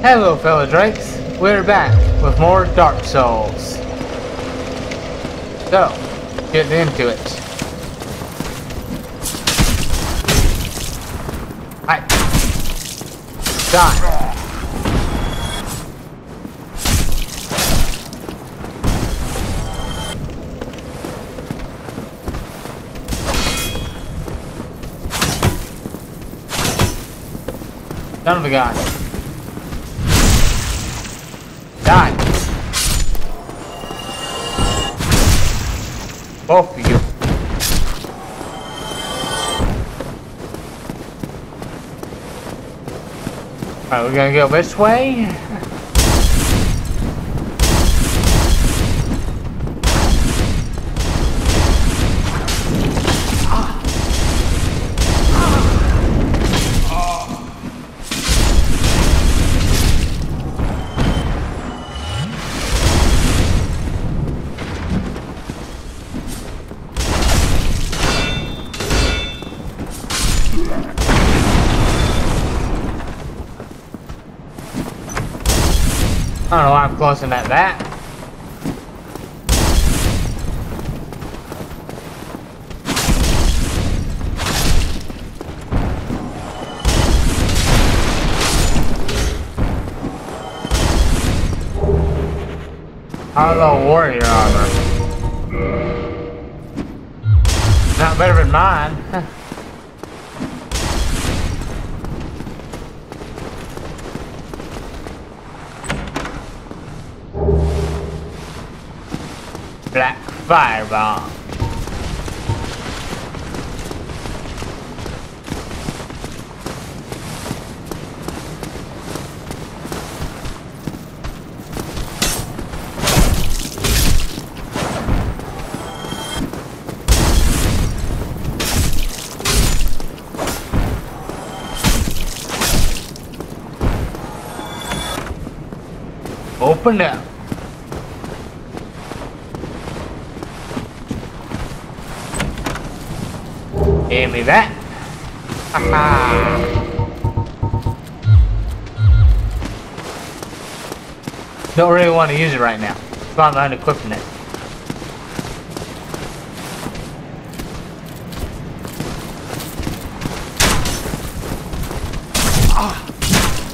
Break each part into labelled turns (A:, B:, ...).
A: Hello, fellow Drakes. We're back with more Dark Souls. So, get into it. Hi. Die. Son of a gun. Both of you. Alright, we're gonna go this way. I don't know why I'm closing at that. Hello, warrior armor. Not better than mine. Firebomb. Open up. Give me that. Haha. Don't really want to use it right now. So I'm unequipping it.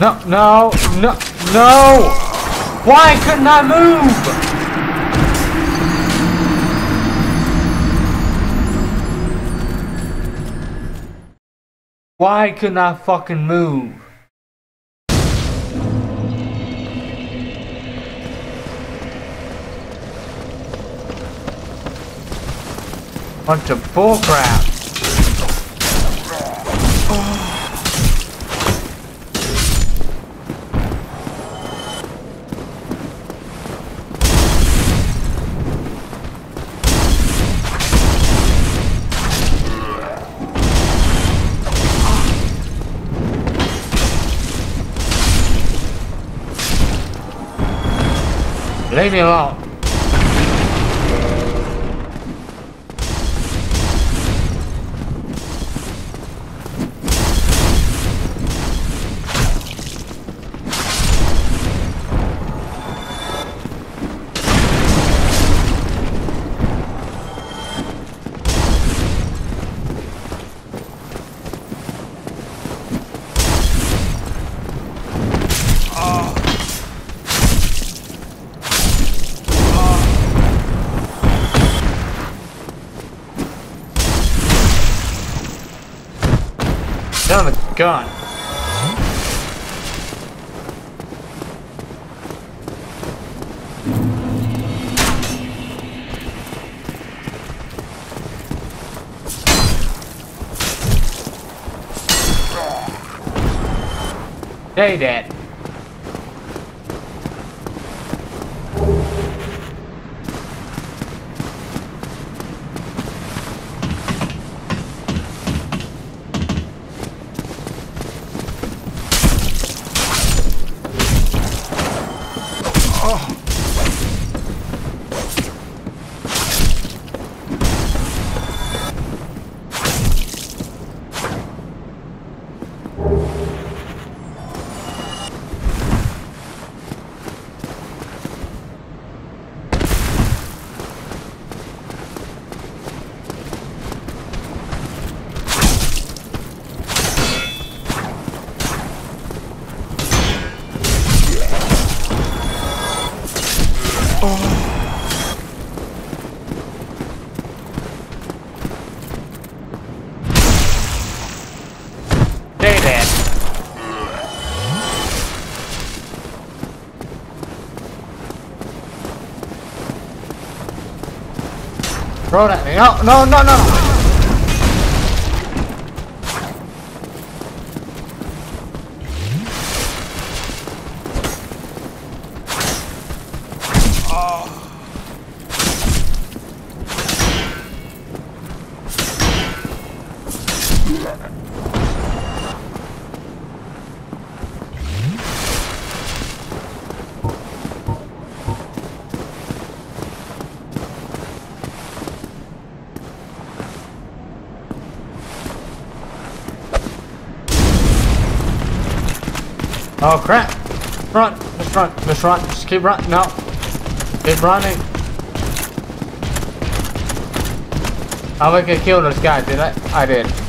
A: No, no, no, no! Why couldn't I move? Why couldn't I fucking move? Bunch of bullcrap. 雷鸣啊 Son Hey, a Throw it at me. No, no, no, no. Oh crap! Run! Just run! Just run! Just keep running! No! Keep running! I think I killed this guy, did I? I did.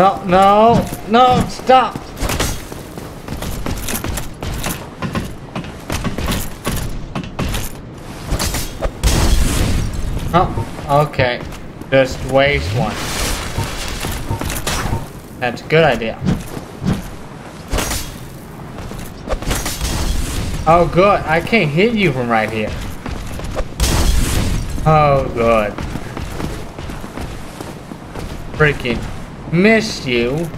A: No, no, no, stop! Oh, okay. Just waste one. That's a good idea. Oh, good. I can't hit you from right here. Oh, good. Freaking missed you.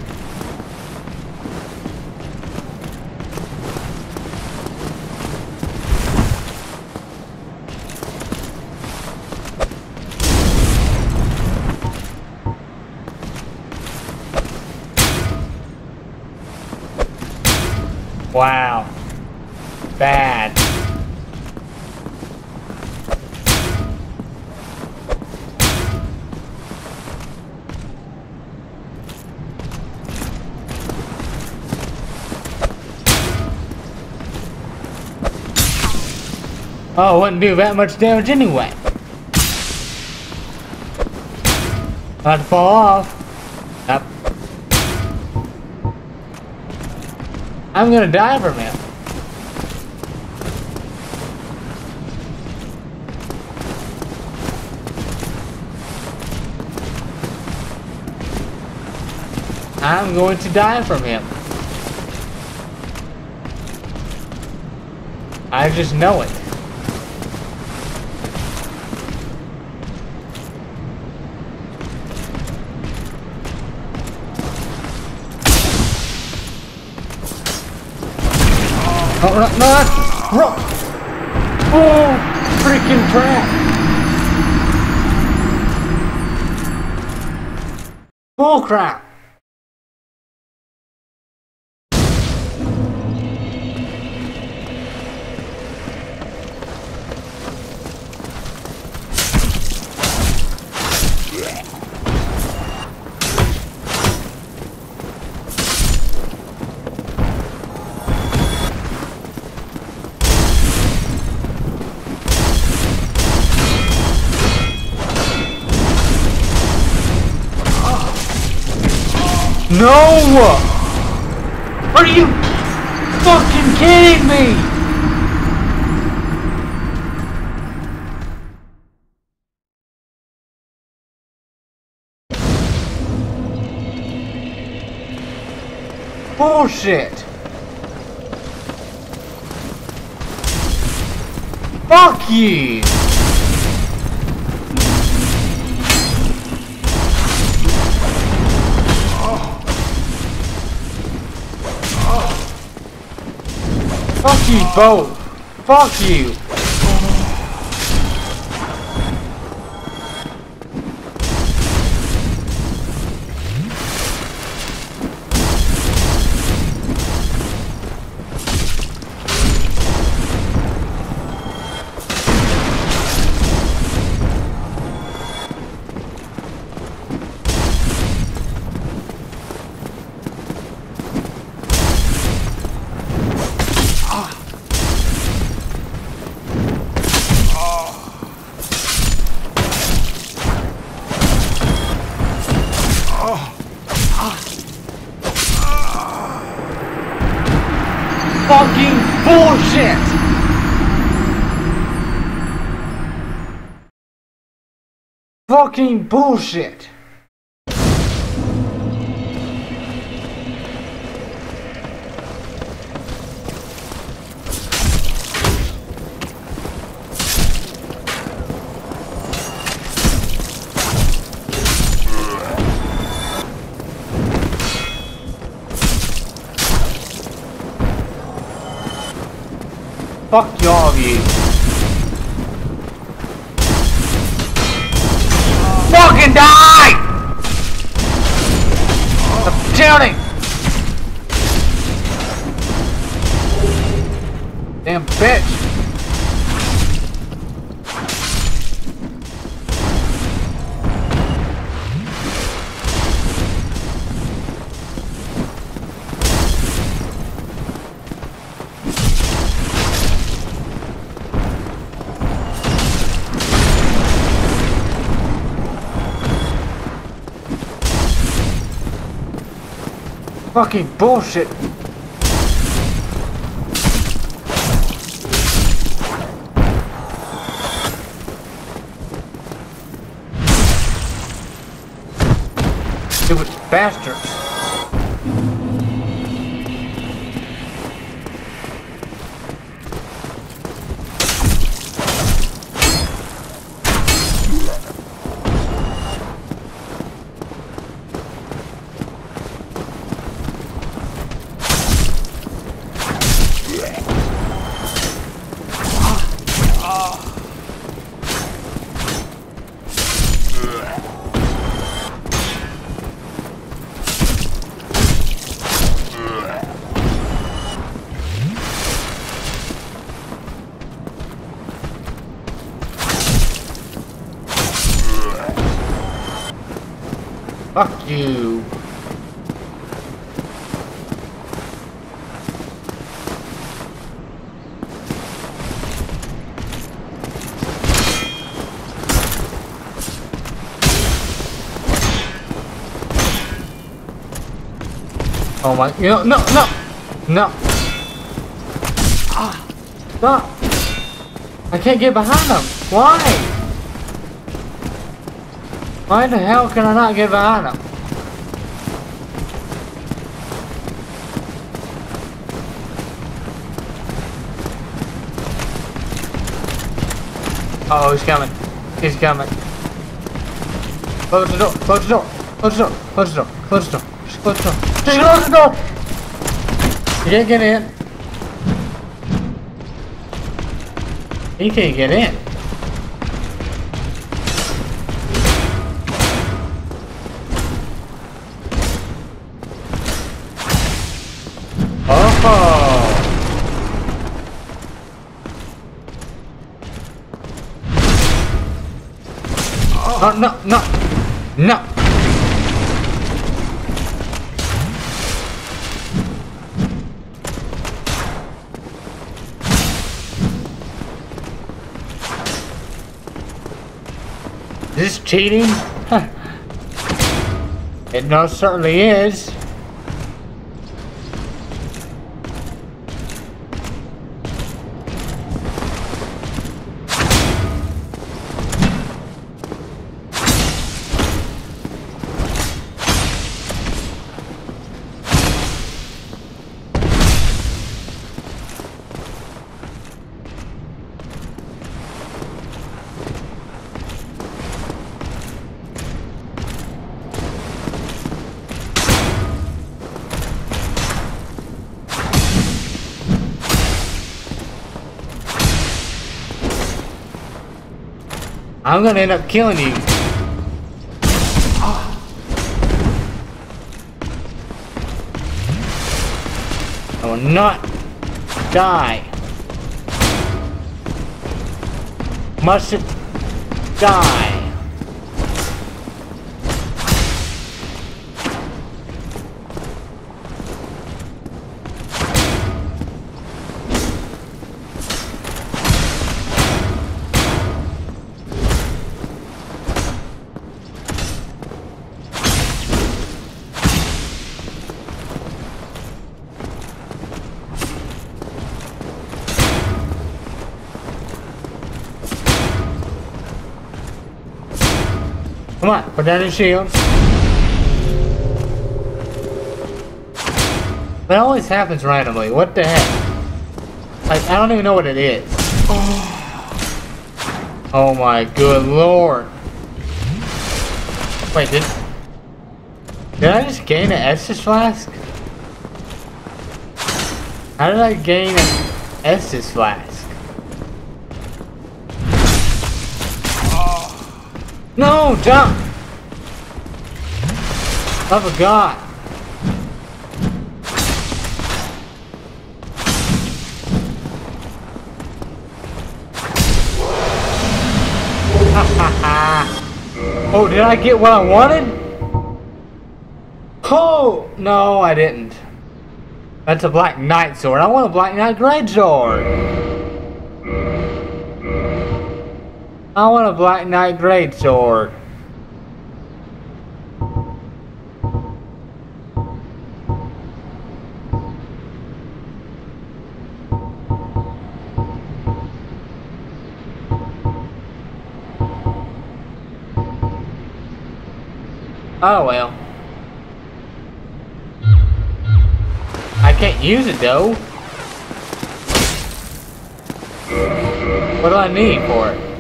A: Wow. Bad. Oh, it wouldn't do that much damage anyway. About to fall off. Yep. I'm gonna die from him. I'm going to die from him. I just know it. Oh, no, no, no, Oh, freaking crap. Bull crap. No! Are you fucking kidding me? Bullshit! Fuck you! Fuck you both! Fuck you! Fucking bullshit. Fuck you all of you. Fucking die! I'm telling. Damn bitch. Fucking bullshit. Stupid bastards. You. Oh my, you know, no, no, no. Ah, stop. I can't get behind them. Why? Why the hell can I not get behind him? Oh, he's coming. He's coming. Close the door. Close the door. Close the door. Close the door. Close the door. Just close the door. Just close the door. You can't get in. He can't get in. Oh, no, no, no. This cheating? It most certainly is. I'm gonna end up killing you. I will not die. Must die. Come on, put down your shield. That always happens randomly. What the heck? Like, I don't even know what it is. Oh my good lord. Wait, did... Did I just gain an Estus flask? How did I gain an Estus flask? No, jump! My god. oh, did I get what I wanted? Oh, no, I didn't. That's a Black Knight sword. I want a Black Knight Great I want a Black Knight Great Sword. Oh well. I can't use it though. What do I need for it?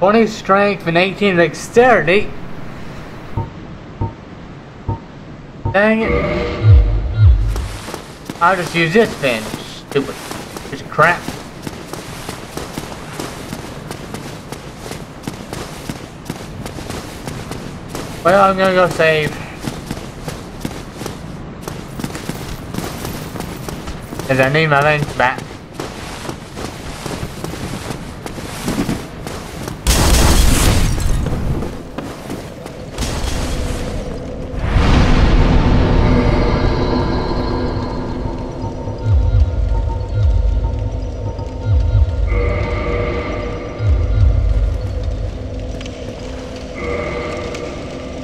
A: 20 strength and 18 dexterity. Dang it. I'll just use this then. Stupid. Of crap. Well, I'm gonna go save. Cause I need my lens back.